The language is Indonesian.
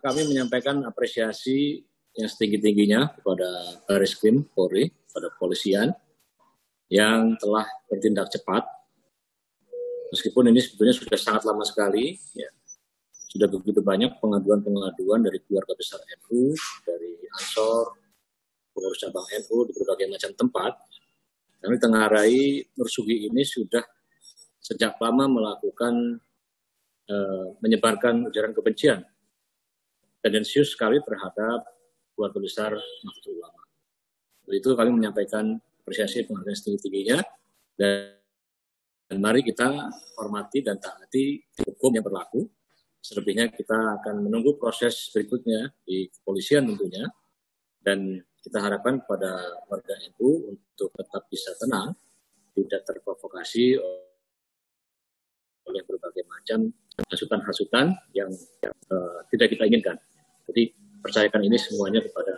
kami menyampaikan apresiasi yang setinggi-tingginya kepada Baris Krim Polri, pada polisian yang telah bertindak cepat. Meskipun ini sebetulnya sudah sangat lama sekali, ya, sudah begitu banyak pengaduan-pengaduan dari keluarga besar NU, dari Ansor, pengurus cabang NU di berbagai macam tempat. Kami Tengarai Nursugi ini sudah sejak lama melakukan uh, menyebarkan ujaran kebencian tendensius sekali terhadap keluarga besar Nahdlatul Ulama. Untuk itu kami menyampaikan apresiasi penghargaan setinggi-tingginya dan, dan mari kita hormati dan taati hukum yang berlaku Selebihnya kita akan menunggu proses berikutnya di kepolisian tentunya. Dan kita harapkan pada warga NU untuk tetap bisa tenang, tidak terprovokasi oleh berbagai macam hasutan-hasutan yang uh, tidak kita inginkan. Jadi percayakan ini semuanya kepada